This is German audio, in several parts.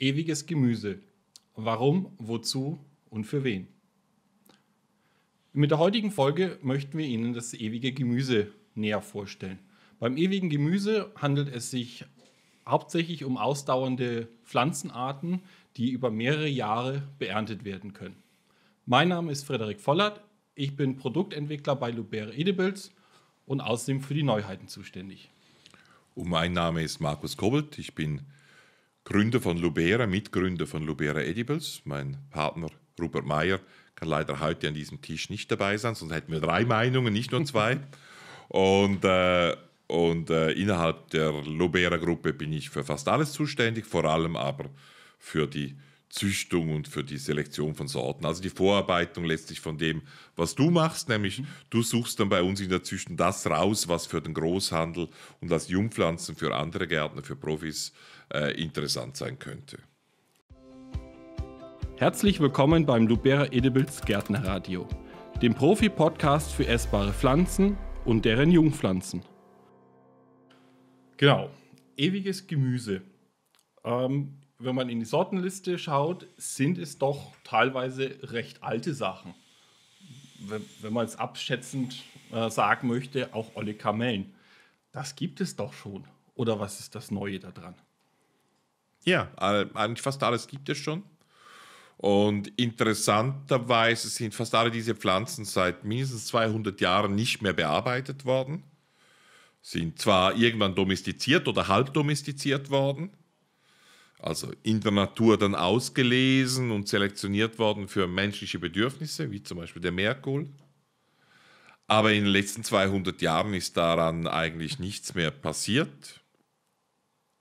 Ewiges Gemüse. Warum, wozu und für wen? Mit der heutigen Folge möchten wir Ihnen das ewige Gemüse näher vorstellen. Beim ewigen Gemüse handelt es sich hauptsächlich um ausdauernde Pflanzenarten, die über mehrere Jahre beerntet werden können. Mein Name ist Frederik Vollert, ich bin Produktentwickler bei Lubere Edibles und außerdem für die Neuheiten zuständig. Und mein Name ist Markus Kobelt, ich bin Gründer von Lubera, Mitgründer von Lubera Edibles. Mein Partner Rupert Meyer kann leider heute an diesem Tisch nicht dabei sein, sonst hätten wir drei Meinungen, nicht nur zwei. und äh, und äh, innerhalb der Lubera-Gruppe bin ich für fast alles zuständig, vor allem aber für die Züchtung und für die Selektion von Sorten. Also die Vorarbeitung letztlich von dem, was du machst, nämlich mhm. du suchst dann bei uns in der Züchtung das raus, was für den Großhandel und als Jungpflanzen für andere Gärtner, für Profis äh, interessant sein könnte. Herzlich willkommen beim Lubera Edibles Gärtnerradio, dem Profi-Podcast für essbare Pflanzen und deren Jungpflanzen. Genau, ewiges Gemüse. Ähm, wenn man in die Sortenliste schaut, sind es doch teilweise recht alte Sachen. Wenn, wenn man es abschätzend äh, sagen möchte, auch Olle Kamellen. Das gibt es doch schon. Oder was ist das Neue daran? Ja, eigentlich fast alles gibt es schon. Und interessanterweise sind fast alle diese Pflanzen seit mindestens 200 Jahren nicht mehr bearbeitet worden. Sind zwar irgendwann domestiziert oder halb domestiziert worden, also in der Natur dann ausgelesen und selektioniert worden für menschliche Bedürfnisse, wie zum Beispiel der Merkohl. Aber in den letzten 200 Jahren ist daran eigentlich nichts mehr passiert.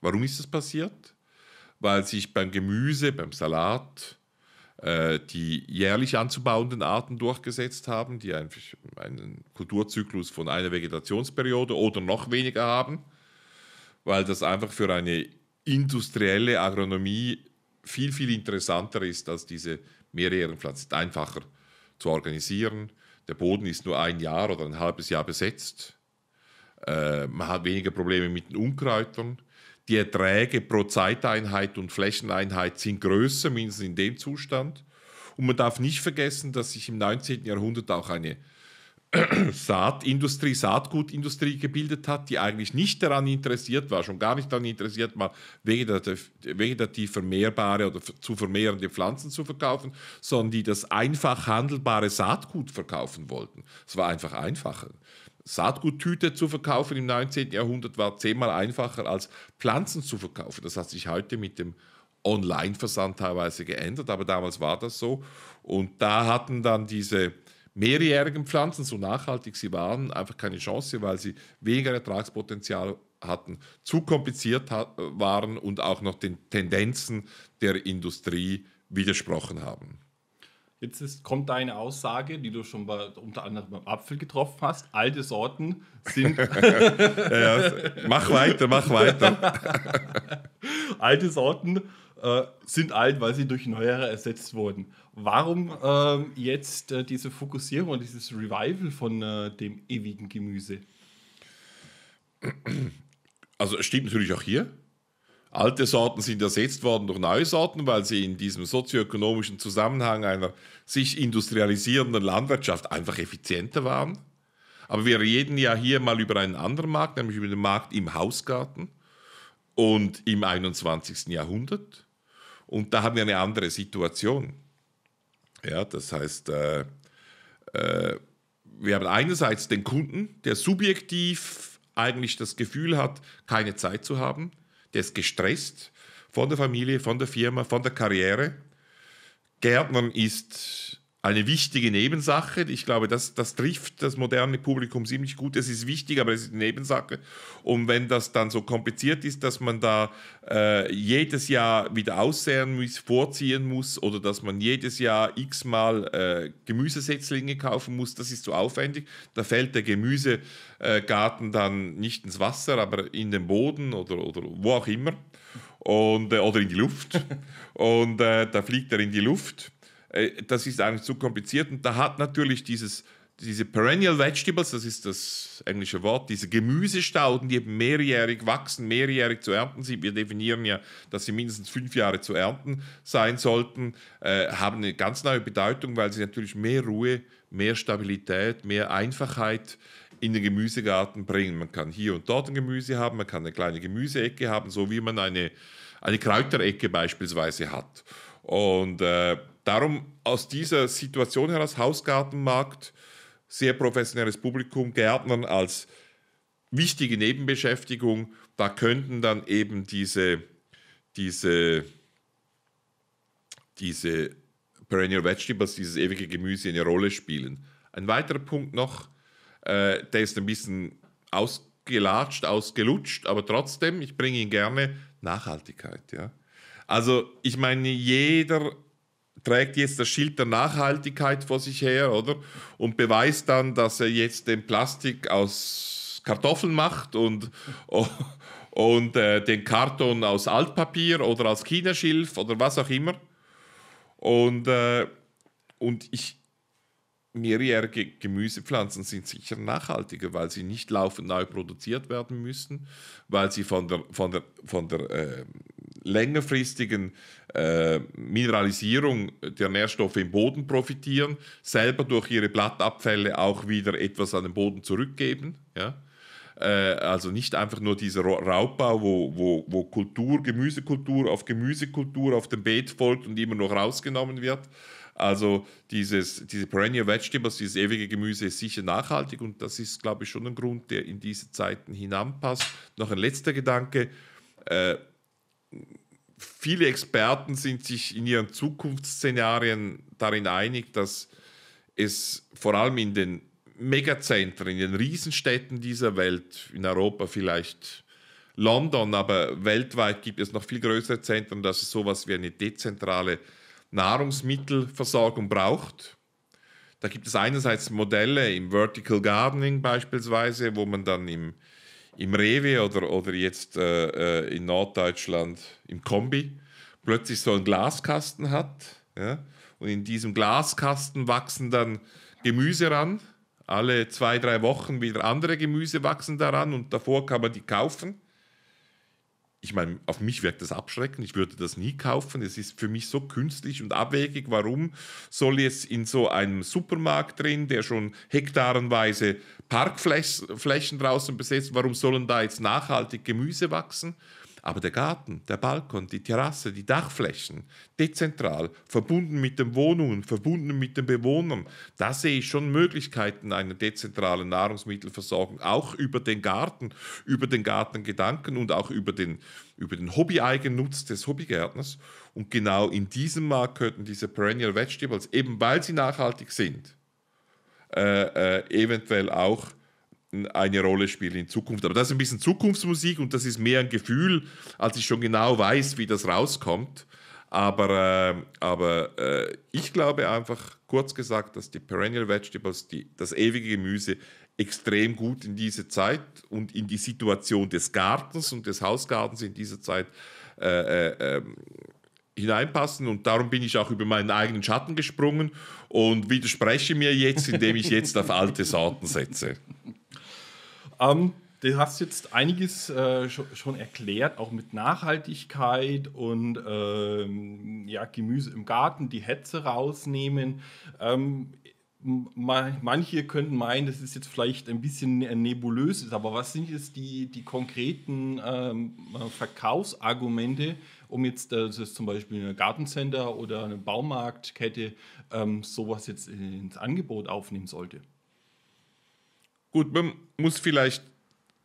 Warum ist es passiert? Weil sich beim Gemüse, beim Salat äh, die jährlich anzubauenden Arten durchgesetzt haben, die einfach einen Kulturzyklus von einer Vegetationsperiode oder noch weniger haben, weil das einfach für eine industrielle Agronomie viel, viel interessanter ist als diese mehrjährigen Pflanzen. Einfacher zu organisieren. Der Boden ist nur ein Jahr oder ein halbes Jahr besetzt. Äh, man hat weniger Probleme mit den Unkräutern. Die Erträge pro Zeiteinheit und Flächeneinheit sind größer, mindestens in dem Zustand. Und man darf nicht vergessen, dass sich im 19. Jahrhundert auch eine Saatindustrie, Saatgutindustrie gebildet hat, die eigentlich nicht daran interessiert war, schon gar nicht daran interessiert war, vegetativ, vermehrbare oder zu vermehrende Pflanzen zu verkaufen, sondern die das einfach handelbare Saatgut verkaufen wollten. Es war einfach einfacher. Saatguttüte zu verkaufen im 19. Jahrhundert war zehnmal einfacher als Pflanzen zu verkaufen. Das hat sich heute mit dem Online-Versand teilweise geändert, aber damals war das so. Und da hatten dann diese mehrjährigen Pflanzen, so nachhaltig sie waren, einfach keine Chance, weil sie weniger Ertragspotenzial hatten, zu kompliziert waren und auch noch den Tendenzen der Industrie widersprochen haben. Jetzt ist, kommt deine Aussage, die du schon bei, unter anderem beim Apfel getroffen hast. Alte Sorten sind. ja, mach weiter, mach weiter. Alte Sorten äh, sind alt, weil sie durch neuere ersetzt wurden. Warum äh, jetzt äh, diese Fokussierung und dieses Revival von äh, dem ewigen Gemüse? Also, es stimmt natürlich auch hier. Alte Sorten sind ersetzt worden durch neue Sorten, weil sie in diesem sozioökonomischen Zusammenhang einer sich industrialisierenden Landwirtschaft einfach effizienter waren. Aber wir reden ja hier mal über einen anderen Markt, nämlich über den Markt im Hausgarten und im 21. Jahrhundert. Und da haben wir eine andere Situation. Ja, das heißt, äh, äh, wir haben einerseits den Kunden, der subjektiv eigentlich das Gefühl hat, keine Zeit zu haben der ist gestresst von der Familie, von der Firma, von der Karriere. Gärtnern ist eine wichtige Nebensache. Ich glaube, das, das trifft das moderne Publikum ziemlich gut. Es ist wichtig, aber es ist eine Nebensache. Und wenn das dann so kompliziert ist, dass man da äh, jedes Jahr wieder aussäen muss, vorziehen muss oder dass man jedes Jahr x-mal äh, Gemüsesetzlinge kaufen muss, das ist so aufwendig. Da fällt der Gemüsegarten dann nicht ins Wasser, aber in den Boden oder, oder wo auch immer. Und, äh, oder in die Luft. Und äh, da fliegt er in die Luft. Äh, das ist eigentlich zu kompliziert. Und da hat natürlich dieses diese Perennial Vegetables, das ist das englische Wort, diese Gemüsestauden, die eben mehrjährig wachsen, mehrjährig zu ernten sind. Wir definieren ja, dass sie mindestens fünf Jahre zu ernten sein sollten, äh, haben eine ganz neue Bedeutung, weil sie natürlich mehr Ruhe, mehr Stabilität, mehr Einfachheit in den Gemüsegarten bringen. Man kann hier und dort ein Gemüse haben, man kann eine kleine Gemüseecke haben, so wie man eine, eine Kräuterecke beispielsweise hat. Und äh, darum aus dieser Situation heraus, Hausgartenmarkt, sehr professionelles Publikum, Gärtnern als wichtige Nebenbeschäftigung, da könnten dann eben diese, diese, diese Perennial Vegetables, dieses ewige Gemüse eine Rolle spielen. Ein weiterer Punkt noch, äh, der ist ein bisschen ausgelatscht, ausgelutscht, aber trotzdem, ich bringe ihn gerne, Nachhaltigkeit. Ja? Also ich meine, jeder trägt jetzt das Schild der Nachhaltigkeit vor sich her, oder? Und beweist dann, dass er jetzt den Plastik aus Kartoffeln macht und, und äh, den Karton aus Altpapier oder aus Chinaschilf oder was auch immer. Und, äh, und ich, mehrjährige Gemüsepflanzen sind sicher nachhaltiger, weil sie nicht laufend neu produziert werden müssen, weil sie von der, von der, von der äh, längerfristigen äh, Mineralisierung der Nährstoffe im Boden profitieren, selber durch ihre Blattabfälle auch wieder etwas an den Boden zurückgeben. Ja? Äh, also nicht einfach nur dieser Raubbau, wo, wo, wo Kultur, Gemüsekultur auf Gemüsekultur auf dem Beet folgt und immer noch rausgenommen wird. Also dieses, diese Perennial Vegetables, dieses ewige Gemüse ist sicher nachhaltig und das ist, glaube ich, schon ein Grund, der in diese Zeiten hinanpasst. Noch ein letzter Gedanke. Äh, viele Experten sind sich in ihren Zukunftsszenarien darin einig, dass es vor allem in den Megazentren, in den Riesenstädten dieser Welt, in Europa vielleicht London, aber weltweit gibt es noch viel größere Zentren, dass es sowas wie eine dezentrale Nahrungsmittelversorgung braucht. Da gibt es einerseits Modelle im Vertical Gardening beispielsweise, wo man dann im im Rewe oder, oder jetzt äh, äh, in Norddeutschland im Kombi plötzlich so einen Glaskasten hat. Ja? Und in diesem Glaskasten wachsen dann Gemüse ran. Alle zwei, drei Wochen wieder andere Gemüse wachsen daran und davor kann man die kaufen ich meine, auf mich wirkt das abschreckend, ich würde das nie kaufen. Es ist für mich so künstlich und abwegig. Warum soll jetzt in so einem Supermarkt drin, der schon hektarenweise Parkflächen draußen besetzt, warum sollen da jetzt nachhaltig Gemüse wachsen? Aber der Garten, der Balkon, die Terrasse, die Dachflächen, dezentral, verbunden mit den Wohnungen, verbunden mit den Bewohnern, da sehe ich schon Möglichkeiten einer dezentralen Nahrungsmittelversorgung, auch über den Garten, über den Gartengedanken und auch über den, über den Hobby-Eigennutz des Hobbygärtners. Und genau in diesem Markt könnten diese Perennial Vegetables, eben weil sie nachhaltig sind, äh, äh, eventuell auch eine Rolle spielen in Zukunft. Aber das ist ein bisschen Zukunftsmusik und das ist mehr ein Gefühl, als ich schon genau weiß, wie das rauskommt. Aber, äh, aber äh, ich glaube einfach, kurz gesagt, dass die Perennial Vegetables, die, das ewige Gemüse, extrem gut in diese Zeit und in die Situation des Gartens und des Hausgartens in dieser Zeit äh, äh ähm, hineinpassen. Und darum bin ich auch über meinen eigenen Schatten gesprungen und widerspreche mir jetzt, indem ich jetzt auf alte Sorten setze. Ähm, du hast jetzt einiges äh, schon, erklärt, auch mit Nachhaltigkeit und ähm, ja, Gemüse im Garten, die Hetze rausnehmen. Ähm, manche könnten meinen, das ist jetzt vielleicht ein bisschen ne-, nebulös, aber was sind jetzt die, die konkreten ähm, Verkaufsargumente, um jetzt äh, das zum Beispiel eine Gartencenter oder eine Baumarktkette ähm, sowas jetzt ins Angebot aufnehmen sollte? Gut, man muss vielleicht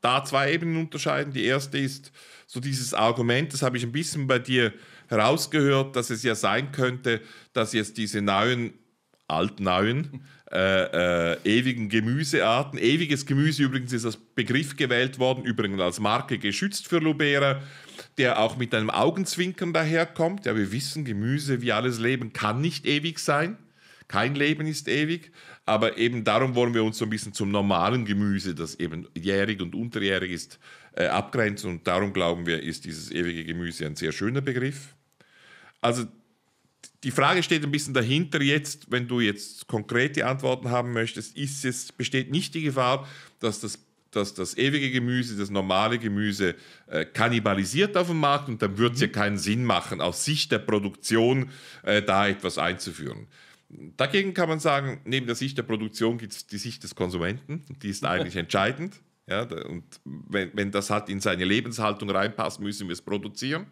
da zwei Ebenen unterscheiden. Die erste ist so dieses Argument, das habe ich ein bisschen bei dir herausgehört, dass es ja sein könnte, dass jetzt diese neuen, altneuen, äh, äh, ewigen Gemüsearten, ewiges Gemüse übrigens ist als Begriff gewählt worden, übrigens als Marke geschützt für Lubera, der auch mit einem Augenzwinkern daherkommt. Ja, wir wissen, Gemüse wie alles Leben kann nicht ewig sein. Kein Leben ist ewig, aber eben darum wollen wir uns so ein bisschen zum normalen Gemüse, das eben jährig und unterjährig ist, äh, abgrenzen. Und darum glauben wir, ist dieses ewige Gemüse ein sehr schöner Begriff. Also die Frage steht ein bisschen dahinter jetzt, wenn du jetzt konkrete Antworten haben möchtest, ist es, besteht nicht die Gefahr, dass das, dass das ewige Gemüse, das normale Gemüse äh, kannibalisiert auf dem Markt und dann würde es ja keinen Sinn machen, aus Sicht der Produktion äh, da etwas einzuführen. Dagegen kann man sagen, neben der Sicht der Produktion gibt es die Sicht des Konsumenten, die ist eigentlich entscheidend. Ja, und wenn, wenn das halt in seine Lebenshaltung reinpasst, müssen wir es produzieren.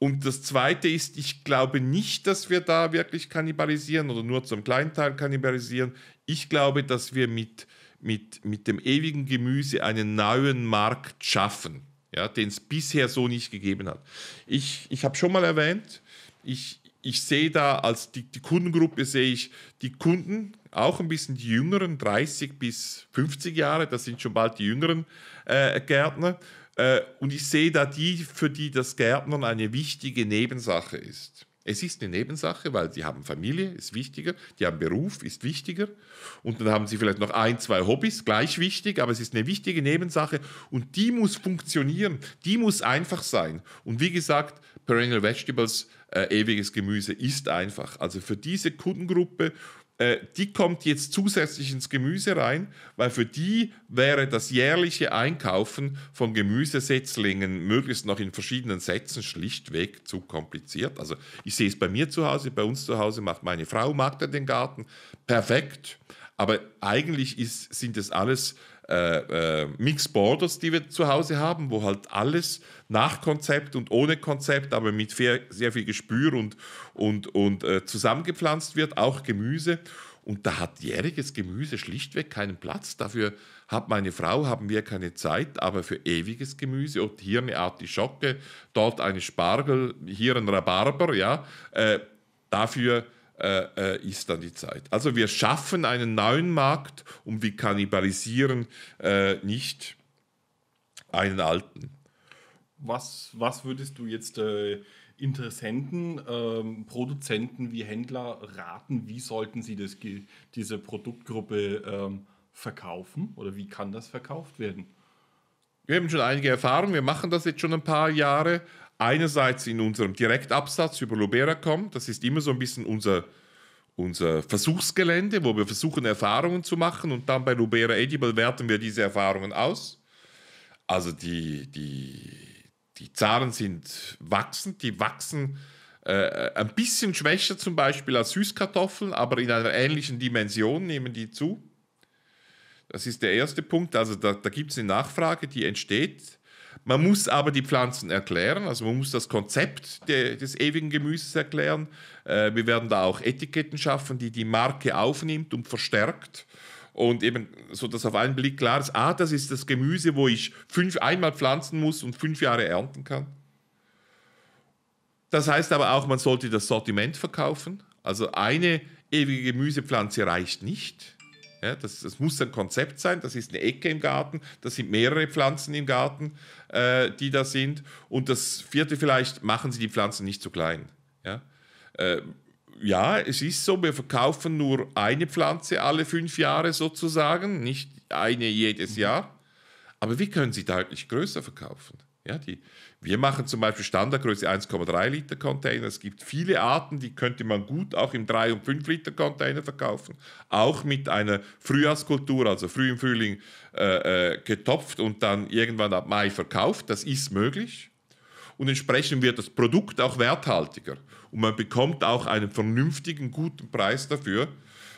Und das Zweite ist, ich glaube nicht, dass wir da wirklich kannibalisieren oder nur zum kleinen Teil kannibalisieren. Ich glaube, dass wir mit, mit, mit dem ewigen Gemüse einen neuen Markt schaffen, ja, den es bisher so nicht gegeben hat. Ich, ich habe schon mal erwähnt, ich, ich sehe da als die, die Kundengruppe, sehe ich die Kunden, auch ein bisschen die jüngeren, 30 bis 50 Jahre, das sind schon bald die jüngeren äh, Gärtner. Äh, und ich sehe da die, für die das Gärtnern eine wichtige Nebensache ist. Es ist eine Nebensache, weil sie haben Familie, ist wichtiger, die haben Beruf, ist wichtiger. Und dann haben sie vielleicht noch ein, zwei Hobbys, gleich wichtig, aber es ist eine wichtige Nebensache und die muss funktionieren, die muss einfach sein. Und wie gesagt, Perennial Vegetables, äh, ewiges Gemüse ist einfach. Also für diese Kundengruppe äh, die kommt jetzt zusätzlich ins Gemüse rein, weil für die wäre das jährliche Einkaufen von Gemüsesetzlingen möglichst noch in verschiedenen Sätzen schlichtweg zu kompliziert. Also ich sehe es bei mir zu Hause, bei uns zu Hause macht meine Frau, mag den Garten, perfekt. Aber eigentlich ist, sind es alles äh, äh, Mixed Borders, die wir zu Hause haben, wo halt alles nach Konzept und ohne Konzept, aber mit sehr, sehr viel Gespür und, und, und äh, zusammengepflanzt wird, auch Gemüse. Und da hat jähriges Gemüse schlichtweg keinen Platz. Dafür hat meine Frau, haben wir keine Zeit, aber für ewiges Gemüse und hier eine Artischocke, dort eine Spargel, hier ein Rhabarber, ja, äh, dafür äh, äh, ist dann die Zeit. Also wir schaffen einen neuen Markt und wir kannibalisieren äh, nicht einen alten. Was, was würdest du jetzt äh, Interessenten, ähm, Produzenten wie Händler raten, wie sollten sie das, diese Produktgruppe ähm, verkaufen oder wie kann das verkauft werden? Wir haben schon einige Erfahrungen, wir machen das jetzt schon ein paar Jahre, einerseits in unserem Direktabsatz über Lubera.com, das ist immer so ein bisschen unser, unser Versuchsgelände, wo wir versuchen Erfahrungen zu machen und dann bei Lubera Edible werten wir diese Erfahrungen aus. Also die, die, die Zahlen sind wachsend, die wachsen äh, ein bisschen schwächer zum Beispiel als Süßkartoffeln, aber in einer ähnlichen Dimension nehmen die zu. Das ist der erste Punkt. Also da, da gibt es eine Nachfrage, die entsteht. Man muss aber die Pflanzen erklären, also man muss das Konzept de, des ewigen Gemüses erklären. Äh, wir werden da auch Etiketten schaffen, die die Marke aufnimmt und verstärkt. Und eben, so dass auf einen Blick klar ist, ah, das ist das Gemüse, wo ich fünf, einmal pflanzen muss und fünf Jahre ernten kann. Das heißt aber auch, man sollte das Sortiment verkaufen. Also eine ewige Gemüsepflanze reicht nicht. Ja, das, das, muss ein Konzept sein, das ist eine Ecke im Garten, das sind mehrere Pflanzen im Garten, äh, die da sind. Und das vierte vielleicht, machen Sie die Pflanzen nicht zu klein. Ja? Äh, ja, es ist so, wir verkaufen nur eine Pflanze alle fünf Jahre sozusagen, nicht eine jedes Jahr. Aber wie können Sie deutlich größer verkaufen? Ja, die, wir machen zum Beispiel Standardgröße 1,3 Liter Container. Es gibt viele Arten, die könnte man gut auch im 3 und 5 Liter Container verkaufen. Auch mit einer Frühjahrskultur, also früh im Frühling äh, äh, getopft und dann irgendwann ab Mai verkauft. Das ist möglich. Und entsprechend wird das Produkt auch werthaltiger. Und man bekommt auch einen vernünftigen, guten Preis dafür,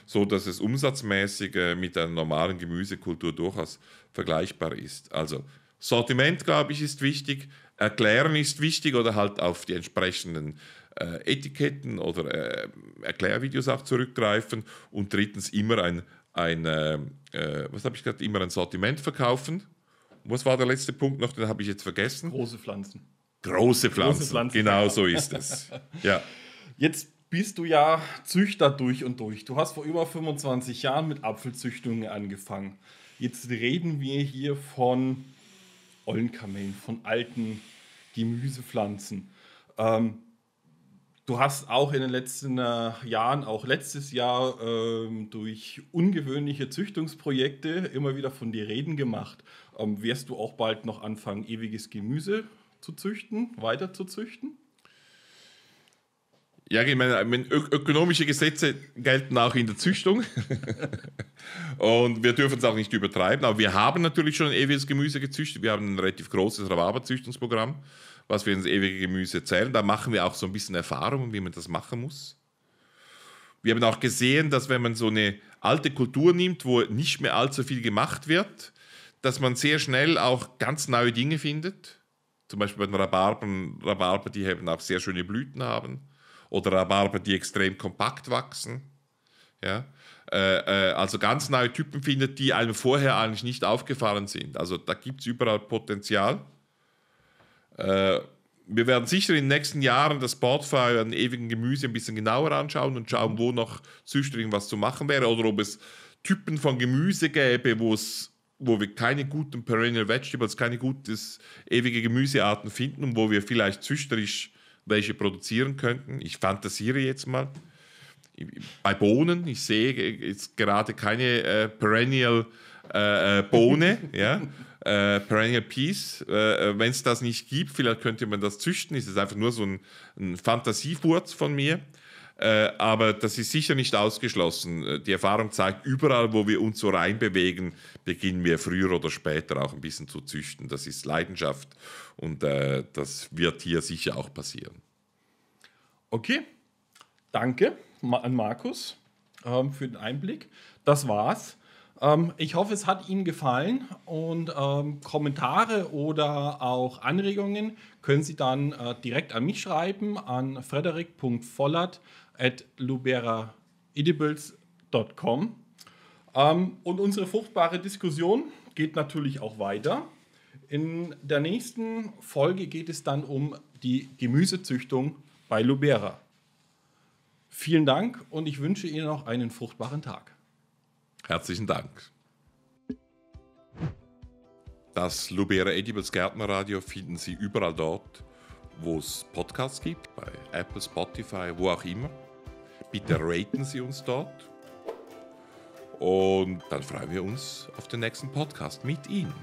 so dass es umsatzmäßig äh, mit einer normalen Gemüsekultur durchaus vergleichbar ist. Also Sortiment, glaube ich, ist wichtig. Erklären ist wichtig oder halt auf die entsprechenden äh, Etiketten oder äh, Erklärvideos auch zurückgreifen. Und drittens immer ein, ein äh, äh was habe ich gesagt, immer ein Sortiment verkaufen. Was war der letzte Punkt noch? Den habe ich jetzt vergessen. Große Pflanzen. Große Pflanzen. Große Pflanzen genau so ist es. ja. Jetzt bist du ja Züchter durch und durch. Du hast vor über 25 Jahren mit Apfelzüchtungen angefangen. Jetzt reden wir hier von Ollenkamellen, von alten Gemüsepflanzen. Ähm, du hast auch in den letzten äh, Jahren, auch letztes Jahr, ähm, durch ungewöhnliche Züchtungsprojekte immer wieder von dir reden gemacht. Ähm, wirst du auch bald noch anfangen, ewiges Gemüse zu züchten, weiter zu züchten? Ja, ich meine, ök ökonomische Gesetze gelten auch in der Züchtung. und wir dürfen es auch nicht übertreiben. Aber wir haben natürlich schon ewiges Gemüse gezüchtet. Wir haben ein relativ großes Rhabarberzüchtungsprogramm, was wir ins ewige Gemüse zählen. Da machen wir auch so ein bisschen Erfahrung, wie man das machen muss. Wir haben auch gesehen, dass wenn man so eine alte Kultur nimmt, wo nicht mehr allzu viel gemacht wird, dass man sehr schnell auch ganz neue Dinge findet. Zum Beispiel bei den Rhabarbern, Rhabarber, die eben auch sehr schöne Blüten haben. Oder Rhabarber, die extrem kompakt wachsen. Ja? Äh, äh, also ganz neue Typen findet, die einem vorher eigentlich nicht aufgefallen sind. Also da gibt es überall Potenzial. Äh, wir werden sicher in den nächsten Jahren das Portfolio an ewigen Gemüse ein bisschen genauer anschauen und schauen, wo noch züchtig was zu machen wäre oder ob es Typen von Gemüse gäbe, wo es wo wir keine guten Perennial Vegetables, keine guten ewige Gemüsearten finden und wo wir vielleicht züchterisch welche produzieren könnten. Ich fantasiere jetzt mal. Bei Bohnen, ich sehe jetzt gerade keine äh, Perennial äh, äh Bohne, ja, äh, Perennial Peas. Äh, äh, Wenn es das nicht gibt, vielleicht könnte man das züchten. Es ist einfach nur so ein, ein Fantasiewurz von mir. Äh, aber das ist sicher nicht ausgeschlossen. Äh, die Erfahrung zeigt, überall, wo wir uns so reinbewegen, beginnen wir früher oder später auch ein bisschen zu züchten. Das ist Leidenschaft und äh, das wird hier sicher auch passieren. Okay, danke an Markus ähm, für den Einblick. Das war's. Ähm, ich hoffe, es hat Ihnen gefallen und ähm, Kommentare oder auch Anregungen können Sie dann äh, direkt an mich schreiben, an frederik.vollert at luberaedibles.com. Ähm, und unsere fruchtbare Diskussion geht natürlich auch weiter. In der nächsten Folge geht es dann um die Gemüsezüchtung bei Lubera. Vielen Dank und ich wünsche Ihnen noch einen fruchtbaren Tag. Herzlichen Dank. Das Lubera Edibles Gärtnerradio finden Sie überall dort, wo es Podcasts gibt, bei Apple, Spotify, wo auch immer. Bitte raten Sie uns dort. Und dann freuen wir uns auf den nächsten Podcast mit Ihnen.